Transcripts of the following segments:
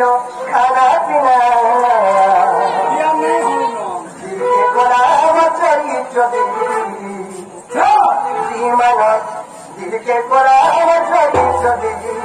দিন খানা পিনা হইল করাব চরিত্র দিদি শ্রীমানত দিলকে করাব চরিত্র দিদি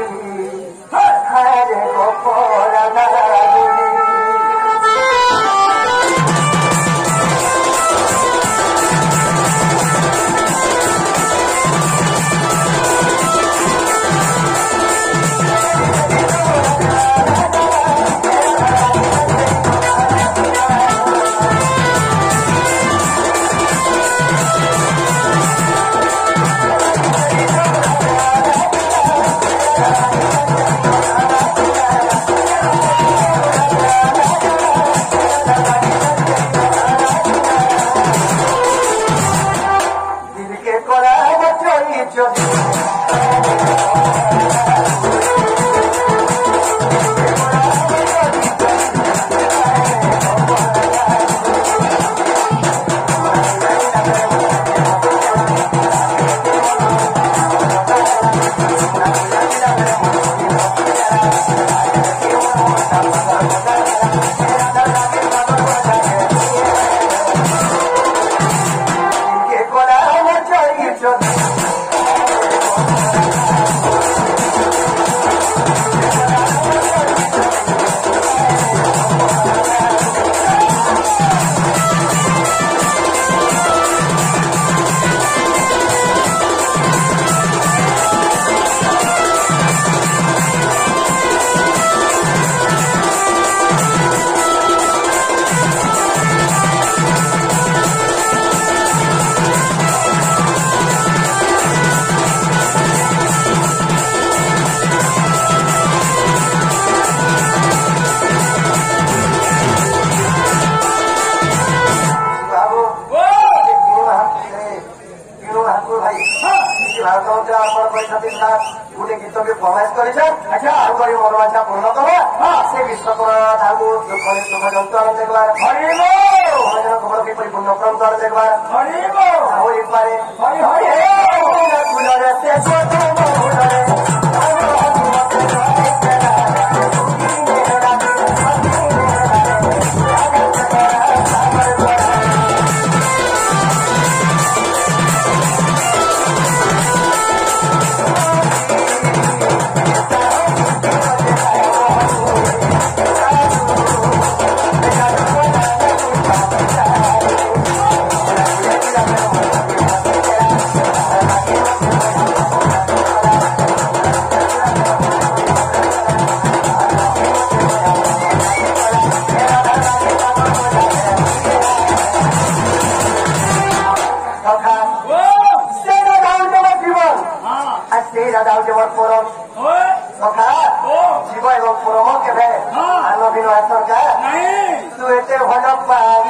ভাই ভারত মধ্যে আপনার পরিষদের স্যার গোটে গীতকে প্রভাস করেছেন তারপরে মনোবাঞ্ছা পূর্ণ করা সে বিশ্বকরা ধাগু যোগদান দেখবার খবর কিপরি পূর্ণ ক্রম দেখবার হরিপারে হরি হরি ও জীব এবং পরম কেবে? হ্যাঁ। আনবিন সরকার নাই তু এতে ভালো পাই